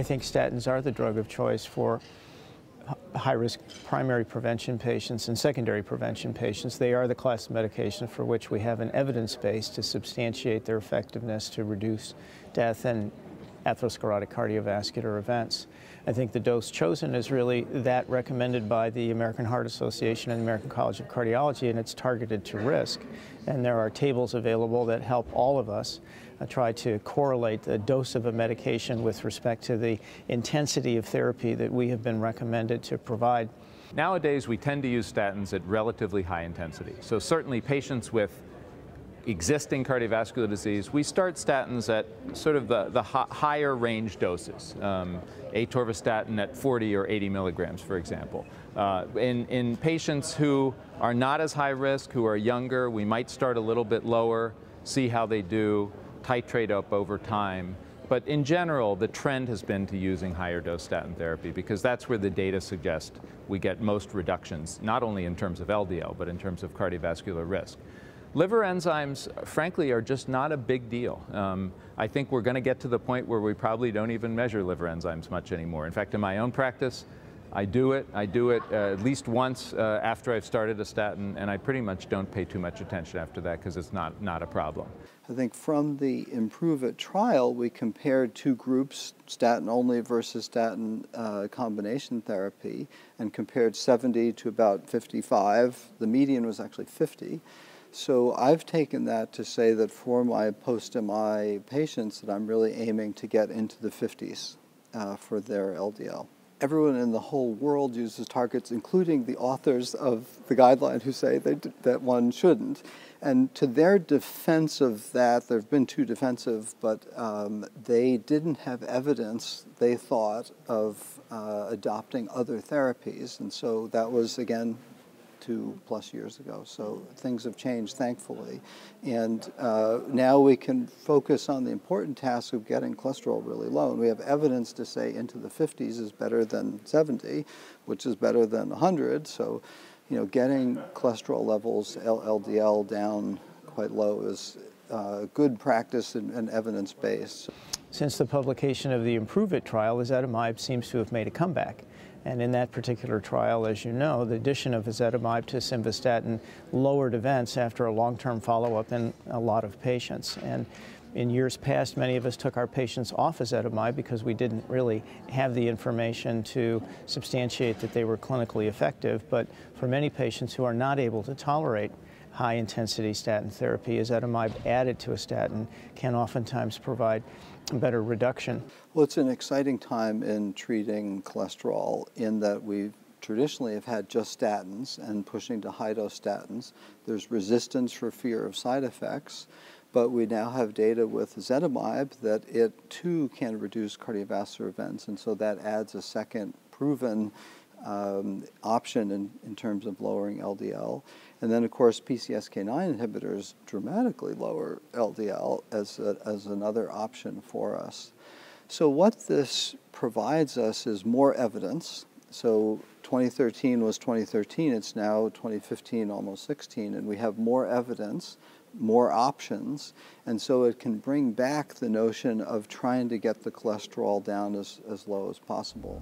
I think statins are the drug of choice for high-risk primary prevention patients and secondary prevention patients. They are the class of medication for which we have an evidence base to substantiate their effectiveness to reduce death and atherosclerotic cardiovascular events. I think the dose chosen is really that recommended by the American Heart Association and the American College of Cardiology, and it's targeted to risk. And there are tables available that help all of us uh, try to correlate the dose of a medication with respect to the intensity of therapy that we have been recommended to provide. Nowadays, we tend to use statins at relatively high intensity. So certainly patients with existing cardiovascular disease, we start statins at sort of the, the higher range doses, um, atorvastatin at 40 or 80 milligrams, for example. Uh, in, in patients who are not as high risk, who are younger, we might start a little bit lower, see how they do, titrate up over time. But in general, the trend has been to using higher dose statin therapy because that's where the data suggest we get most reductions, not only in terms of LDL, but in terms of cardiovascular risk. Liver enzymes, frankly, are just not a big deal. Um, I think we're going to get to the point where we probably don't even measure liver enzymes much anymore. In fact, in my own practice, I do it. I do it uh, at least once uh, after I've started a statin, and I pretty much don't pay too much attention after that because it's not, not a problem. I think from the Improve It trial, we compared two groups, statin only versus statin uh, combination therapy, and compared 70 to about 55. The median was actually 50. So I've taken that to say that for my post-MI patients that I'm really aiming to get into the 50s uh, for their LDL. Everyone in the whole world uses targets, including the authors of the guideline who say that one shouldn't. And to their defense of that, they've been too defensive, but um, they didn't have evidence, they thought, of uh, adopting other therapies. And so that was, again, two plus years ago. So things have changed, thankfully. And uh, now we can focus on the important task of getting cholesterol really low. And we have evidence to say into the 50s is better than 70, which is better than 100. So, you know, getting cholesterol levels, LDL down quite low is uh, good practice and, and evidence-based. Since the publication of the Improve It trial, ezetimibe seems to have made a comeback. And in that particular trial, as you know, the addition of ezetimibe to simvastatin lowered events after a long-term follow-up in a lot of patients. And in years past, many of us took our patients off ezetimibe because we didn't really have the information to substantiate that they were clinically effective. But for many patients who are not able to tolerate high intensity statin therapy, ezetimibe added to a statin can oftentimes provide better reduction. Well, it's an exciting time in treating cholesterol in that we traditionally have had just statins and pushing to high dose statins. There's resistance for fear of side effects, but we now have data with ezetimibe that it too can reduce cardiovascular events, and so that adds a second proven um, option in, in terms of lowering LDL. And then, of course, PCSK9 inhibitors dramatically lower LDL as, a, as another option for us. So what this provides us is more evidence. So 2013 was 2013, it's now 2015, almost 16, and we have more evidence, more options, and so it can bring back the notion of trying to get the cholesterol down as, as low as possible.